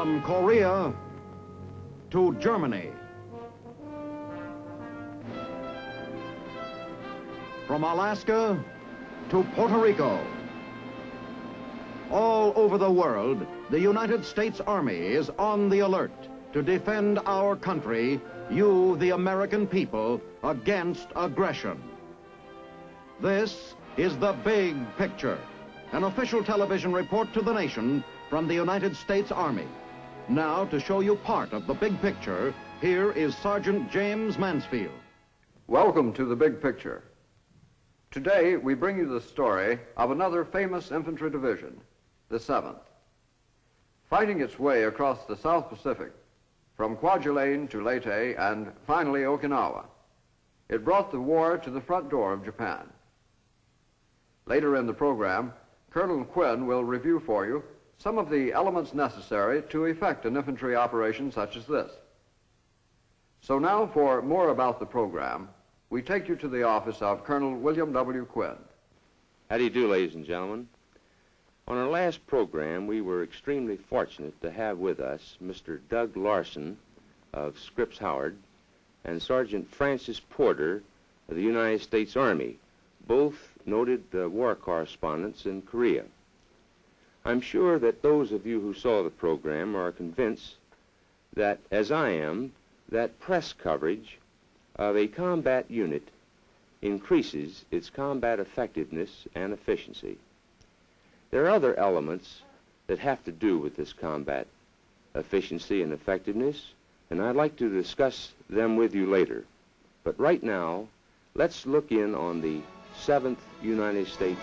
From Korea to Germany. From Alaska to Puerto Rico. All over the world, the United States Army is on the alert to defend our country, you, the American people, against aggression. This is the big picture, an official television report to the nation from the United States Army. Now, to show you part of the big picture, here is Sergeant James Mansfield. Welcome to the big picture. Today, we bring you the story of another famous infantry division, the 7th. Fighting its way across the South Pacific, from Kwajalein to Leyte and finally Okinawa, it brought the war to the front door of Japan. Later in the program, Colonel Quinn will review for you some of the elements necessary to effect an infantry operation such as this. So now for more about the program, we take you to the office of Colonel William W. Quinn. How do you do, ladies and gentlemen? On our last program, we were extremely fortunate to have with us Mr. Doug Larson of Scripps Howard and Sergeant Francis Porter of the United States Army, both noted uh, war correspondents in Korea. I'm sure that those of you who saw the program are convinced that, as I am, that press coverage of a combat unit increases its combat effectiveness and efficiency. There are other elements that have to do with this combat efficiency and effectiveness, and I'd like to discuss them with you later. But right now, let's look in on the 7th United States